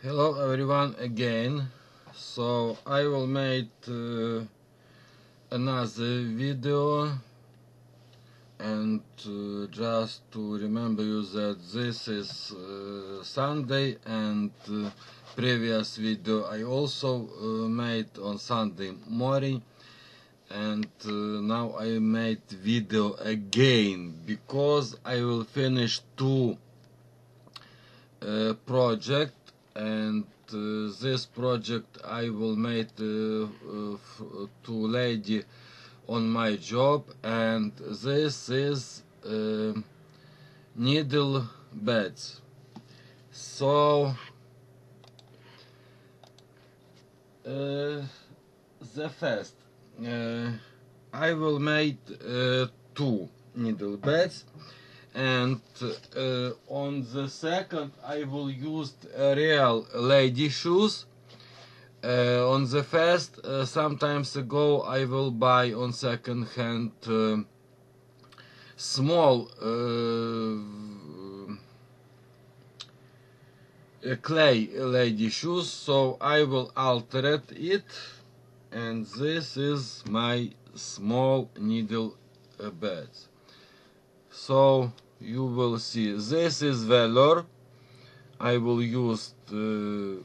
Hello everyone again. So I will make uh, another video and uh, just to remember you that this is uh, Sunday and uh, previous video I also uh, made on Sunday morning and uh, now I made video again because I will finish two project and uh, this project I will make uh, uh, to lady on my job. And this is uh, needle beds. So uh, the first uh, I will make two needle beds and uh, on the second I will use real lady shoes. Uh, on the first uh, sometimes ago I will buy on second hand uh, small uh, clay lady shoes. So I will alter it and this is my small needle uh, beds. So you will see this is velour I will use uh,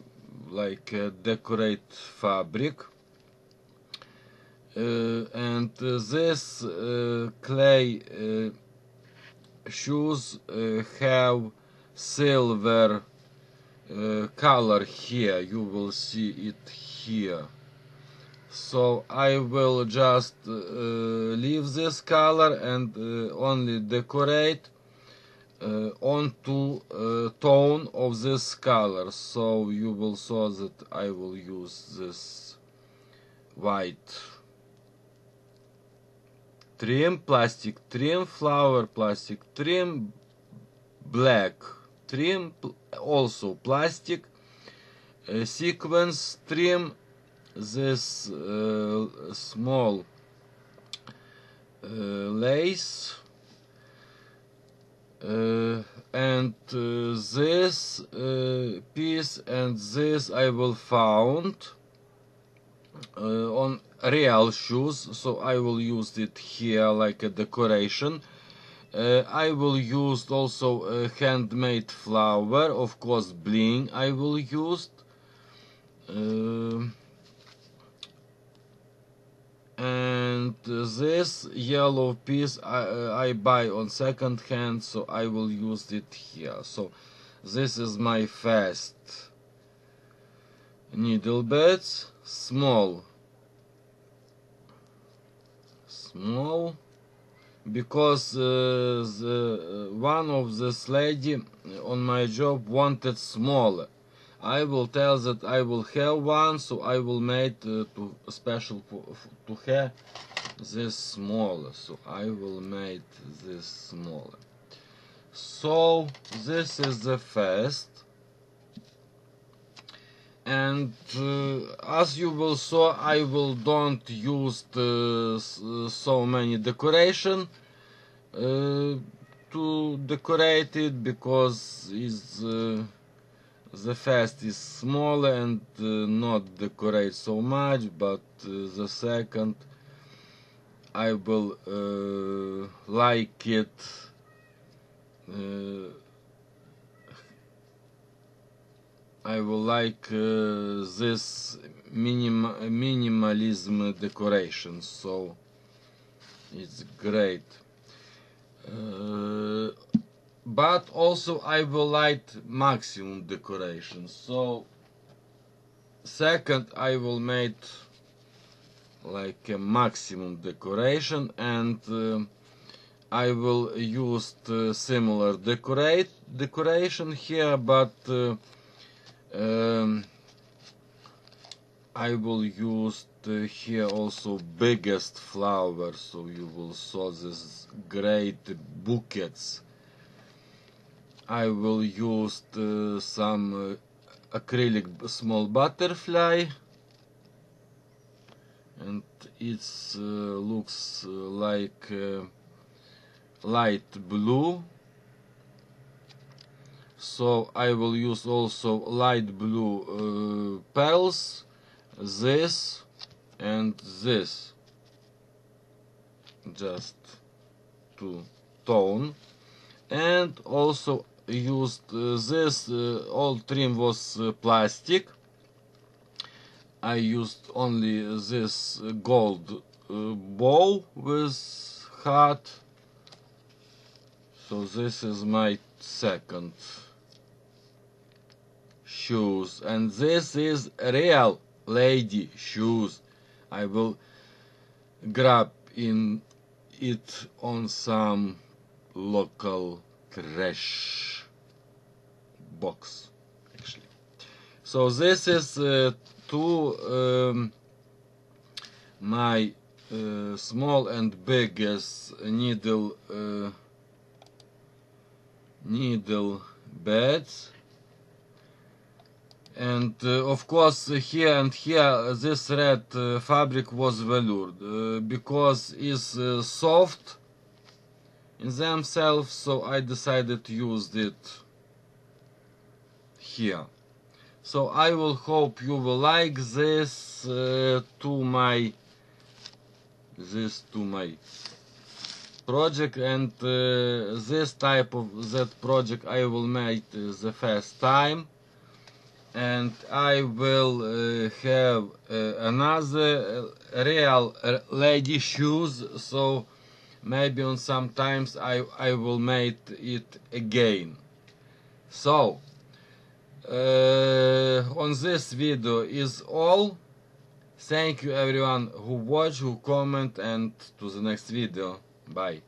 like a decorate fabric. Uh, and uh, this uh, clay uh, shoes uh, have silver uh, color here. You will see it here. So I will just uh, leave this color and uh, only decorate uh, onto uh, tone of this color. So you will saw that I will use this white trim plastic trim flower plastic trim black trim also plastic uh, sequence trim this uh, small uh, lace uh, and uh, this uh, piece and this I will found uh, on real shoes so I will use it here like a decoration. Uh, I will use also a handmade flower of course bling I will use this yellow piece I, I buy on second hand so I will use it here. So this is my first needle beds small. Small because uh, the uh, one of this lady on my job wanted smaller I will tell that I will have one, so I will make uh, to special to her this smaller. So I will make this smaller. So this is the first, and uh, as you will saw, I will don't use the, so many decoration uh, to decorate it because is Uh, the first is small and uh, not decorate so much but uh, the second I will uh, like it uh, I will like uh, this minim minimalism decoration so it's great uh, but also I will like maximum decoration. So second I will make like a maximum decoration and uh, I will use the similar decorate decoration here but uh, um, I will use the, here also biggest flower so you will saw this great bouquets. I will use uh, some uh, acrylic small butterfly and it uh, looks uh, like uh, light blue. So I will use also light blue uh, pearls this and this. Just to tone. And also used uh, this uh, all trim was plastic I used only this gold uh, bow with heart so this is my second shoes. And this is real lady shoes. I will grab in it on some local trash box actually. So this is uh, two um, my uh, small and biggest needle uh, needle beds. And uh, of course here and here this red uh, fabric was veloured uh, because it's uh, soft in themselves so I decided to use it here so I will hope you will like this uh, to my this to my project and uh, this type of that project I will make the first time. And I will uh, have uh, another uh, real uh, lady shoes. So maybe on sometimes I, I will make it again. So uh, on this video is all. Thank you everyone who watch who comment and to the next video. Bye